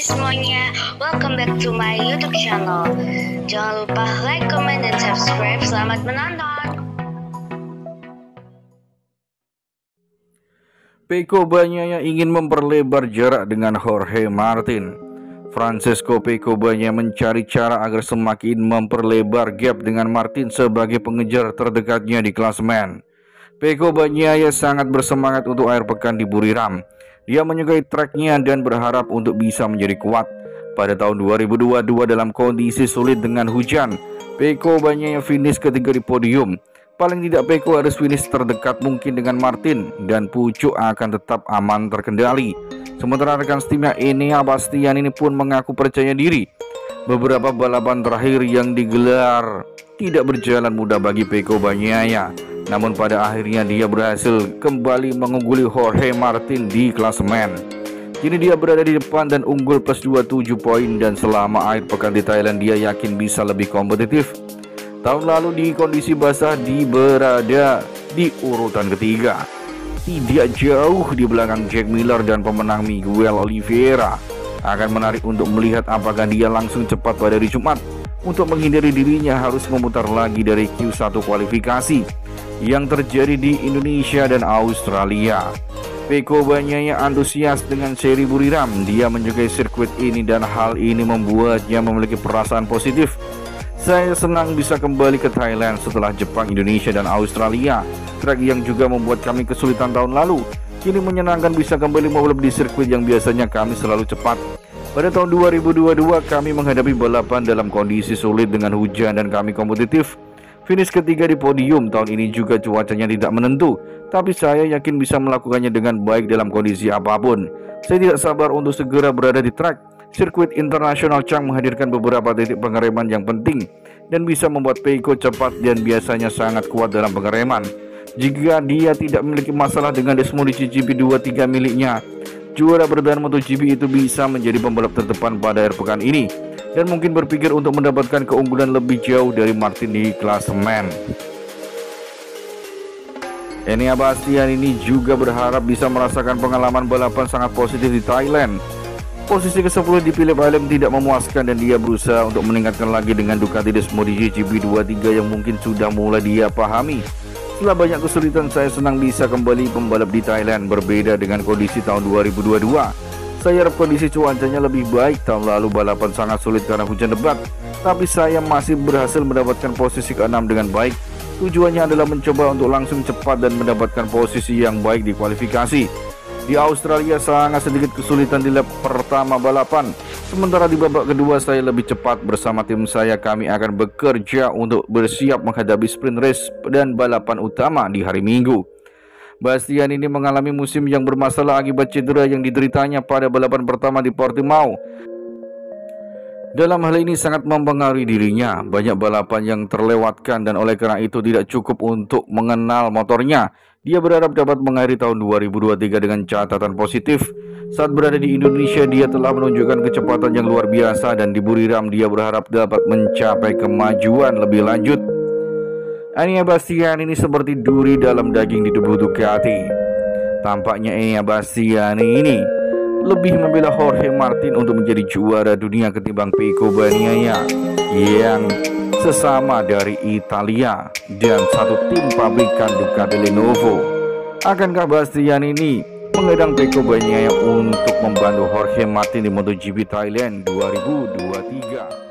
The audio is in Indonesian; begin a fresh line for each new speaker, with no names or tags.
Semuanya, welcome back to my YouTube channel. Jangan lupa like, comment, dan subscribe. Selamat menonton.
Peko Banyaya ingin memperlebar jarak dengan Jorge Martin. Francesco Peko Banyaya mencari cara agar semakin memperlebar gap dengan Martin sebagai pengejar terdekatnya di klasemen. Peko Banyaya sangat bersemangat untuk air pekan di Buriram. Dia menyukai tracknya dan berharap untuk bisa menjadi kuat. Pada tahun 2022 dalam kondisi sulit dengan hujan, Peko banyak finish ketiga di podium. Paling tidak Peko harus finish terdekat mungkin dengan Martin dan Pucuk akan tetap aman terkendali. Sementara rekan setimnya Enea Bastian ini pun mengaku percaya diri. Beberapa balapan terakhir yang digelar tidak berjalan mudah bagi Peko Banyaya. Namun pada akhirnya dia berhasil kembali mengungguli Jorge Martin di klasemen. Kini dia berada di depan dan unggul plus 27 poin dan selama akhir pekan di Thailand dia yakin bisa lebih kompetitif. Tahun lalu di kondisi basah di berada di urutan ketiga. Tidak jauh di belakang Jack Miller dan pemenang Miguel Oliveira. Akan menarik untuk melihat apakah dia langsung cepat pada hari Jumat. Untuk menghindari dirinya harus memutar lagi dari Q1 kualifikasi yang terjadi di Indonesia dan Australia. Peko Banyaya antusias dengan seri Buriram. Dia menyukai sirkuit ini dan hal ini membuatnya memiliki perasaan positif. Saya senang bisa kembali ke Thailand setelah Jepang, Indonesia, dan Australia. Track yang juga membuat kami kesulitan tahun lalu. Kini menyenangkan bisa kembali membalap di sirkuit yang biasanya kami selalu cepat. Pada tahun 2022 kami menghadapi balapan dalam kondisi sulit dengan hujan dan kami kompetitif. Finish ketiga di podium tahun ini juga cuacanya tidak menentu, tapi saya yakin bisa melakukannya dengan baik dalam kondisi apa pun. Saya tidak sabar untuk segera berada di track. Sirkuit internasional Chang menghadirkan beberapa titik pengereman yang penting dan bisa membuat Peiko cepat dan biasanya sangat kuat dalam pengereman. Jika dia tidak memiliki masalah dengan Desmodici GP23 miliknya, juara bertahan MotoGP itu bisa menjadi pembalap terdepan pada akhir pekan ini dan mungkin berpikir untuk mendapatkan keunggulan lebih jauh dari Martin di klasemen. Enia Bastian ini juga berharap bisa merasakan pengalaman balapan sangat positif di Thailand. Posisi ke-10 di Philip Island tidak memuaskan dan dia berusaha untuk meningkatkan lagi dengan Ducati Desmodici GP23 yang mungkin sudah mulai dia pahami. Setelah banyak kesulitan saya senang bisa kembali pembalap di Thailand berbeda dengan kondisi tahun 2022 saya harap kondisi cuacanya lebih baik. Tahun lalu balapan sangat sulit karena hujan lebat, tapi saya masih berhasil mendapatkan posisi ke-6 dengan baik. Tujuannya adalah mencoba untuk langsung cepat dan mendapatkan posisi yang baik di kualifikasi. Di Australia sangat sedikit kesulitan di lap pertama balapan. Sementara di babak kedua saya lebih cepat bersama tim saya kami akan bekerja untuk bersiap menghadapi sprint race dan balapan utama di hari Minggu. Bastian ini mengalami musim yang bermasalah akibat cedera yang dideritanya pada balapan pertama di Portimao. Dalam hal ini sangat mempengaruhi dirinya. Banyak balapan yang terlewatkan dan oleh karena itu tidak cukup untuk mengenal motornya. Dia berharap dapat mengakhiri tahun 2023 dengan catatan positif. Saat berada di Indonesia, dia telah menunjukkan kecepatan yang luar biasa dan di Buriram dia berharap dapat mencapai kemajuan lebih lanjut. Ania Bastian ini seperti duri dalam daging di tubuh Ducati. Tampaknya Ania Bastian ini lebih membela Jorge Martin untuk menjadi juara dunia ketimbang Pico Bagnaia yang sesama dari Italia dan satu tim pabrikan Ducati Lenovo. Akankah Bastian ini mengedang Pico Bagnaia untuk membantu Jorge Martin di MotoGP Thailand 2023?